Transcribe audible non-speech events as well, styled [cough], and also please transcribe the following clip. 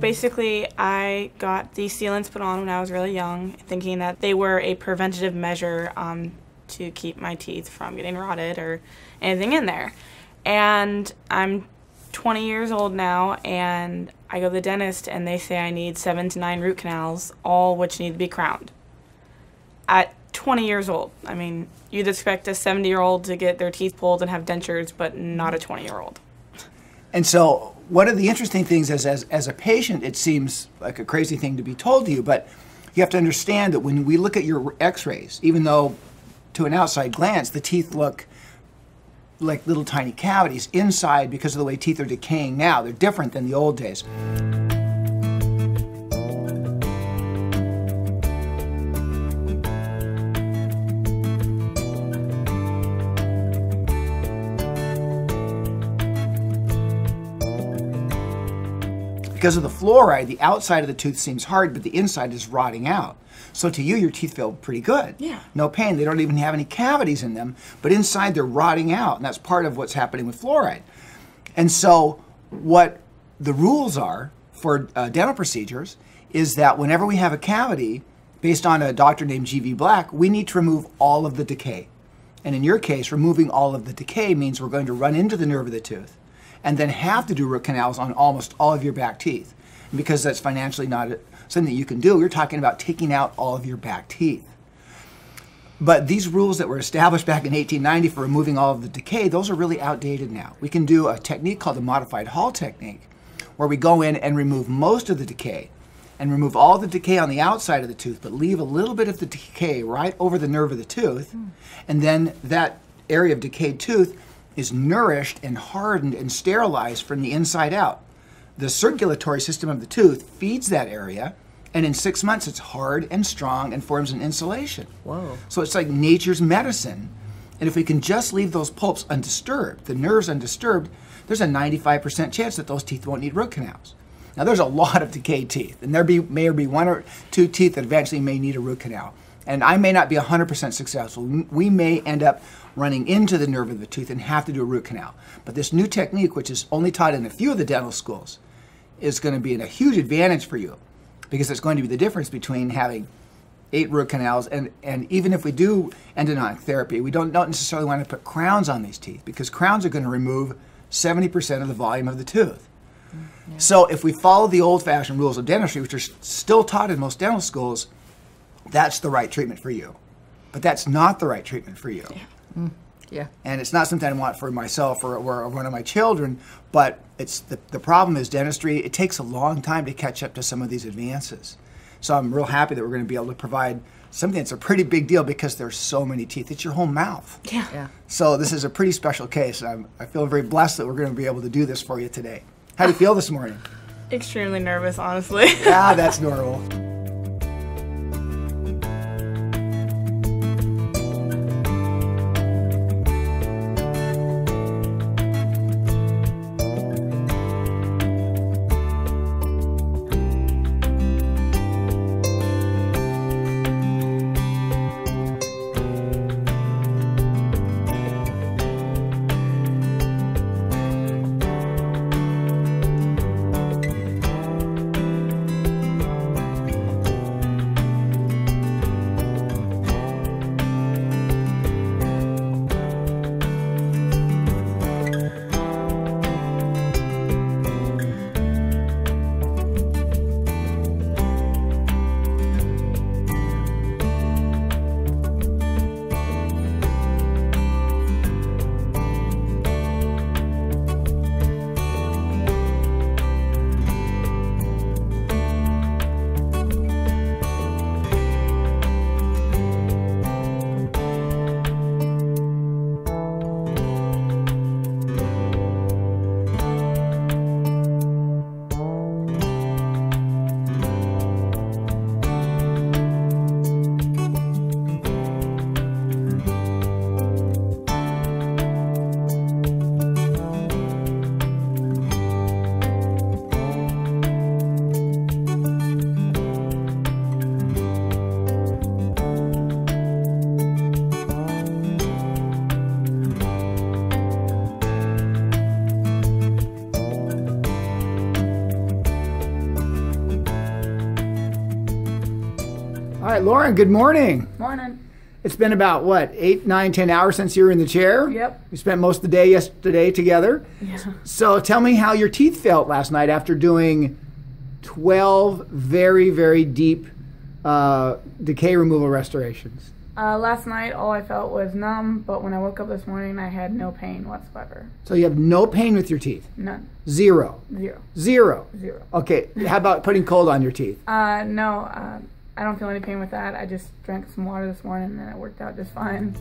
basically, I got these sealants put on when I was really young, thinking that they were a preventative measure um, to keep my teeth from getting rotted or anything in there. And I'm 20 years old now, and I go to the dentist, and they say I need seven to nine root canals, all which need to be crowned. At 20 years old, I mean, you'd expect a 70 year old to get their teeth pulled and have dentures, but not a 20 year old. And so, one of the interesting things is, as, as a patient, it seems like a crazy thing to be told to you, but you have to understand that when we look at your x rays, even though to an outside glance the teeth look like little tiny cavities, inside, because of the way teeth are decaying now, they're different than the old days. Because of the fluoride, the outside of the tooth seems hard, but the inside is rotting out. So to you, your teeth feel pretty good. Yeah. No pain. They don't even have any cavities in them, but inside they're rotting out, and that's part of what's happening with fluoride. And so, what the rules are for uh, dental procedures is that whenever we have a cavity, based on a doctor named G.V. Black, we need to remove all of the decay. And in your case, removing all of the decay means we're going to run into the nerve of the tooth and then have to do root canals on almost all of your back teeth. And because that's financially not something that you can do, you're talking about taking out all of your back teeth. But these rules that were established back in 1890 for removing all of the decay, those are really outdated now. We can do a technique called the modified Hall technique, where we go in and remove most of the decay and remove all the decay on the outside of the tooth, but leave a little bit of the decay right over the nerve of the tooth. Mm. And then that area of decayed tooth is nourished and hardened and sterilized from the inside out. The circulatory system of the tooth feeds that area, and in six months it's hard and strong and forms an insulation. Whoa. So it's like nature's medicine. And if we can just leave those pulps undisturbed, the nerves undisturbed, there's a 95% chance that those teeth won't need root canals. Now, there's a lot of decayed teeth, and there be, may be one or two teeth that eventually may need a root canal. And I may not be 100% successful. We may end up running into the nerve of the tooth and have to do a root canal. But this new technique, which is only taught in a few of the dental schools, is going to be a huge advantage for you because it's going to be the difference between having eight root canals and, and even if we do endodontic therapy, we don't, don't necessarily want to put crowns on these teeth because crowns are going to remove 70% of the volume of the tooth. Mm, yeah. So if we follow the old-fashioned rules of dentistry, which are still taught in most dental schools, that's the right treatment for you. But that's not the right treatment for you. Yeah. Mm. Yeah. And it's not something I want for myself or, or one of my children, but it's the, the problem is dentistry, it takes a long time to catch up to some of these advances. So I'm real happy that we're going to be able to provide something that's a pretty big deal because there's so many teeth. It's your whole mouth. Yeah. yeah. So this is a pretty special case. I'm, I feel very blessed that we're going to be able to do this for you today. How do you feel this morning? [laughs] Extremely nervous, honestly. yeah, that's normal. Right, Lauren, good morning. Morning. It's been about what, eight, nine, ten hours since you were in the chair? Yep. We spent most of the day yesterday together. Yeah. So tell me how your teeth felt last night after doing 12 very, very deep uh, decay removal restorations. Uh, last night, all I felt was numb, but when I woke up this morning, I had no pain whatsoever. So you have no pain with your teeth? None. Zero. Zero. Zero. Zero. Okay, how about putting cold on your teeth? Uh, no, uh, I don't feel any pain with that. I just drank some water this morning and it worked out just fine.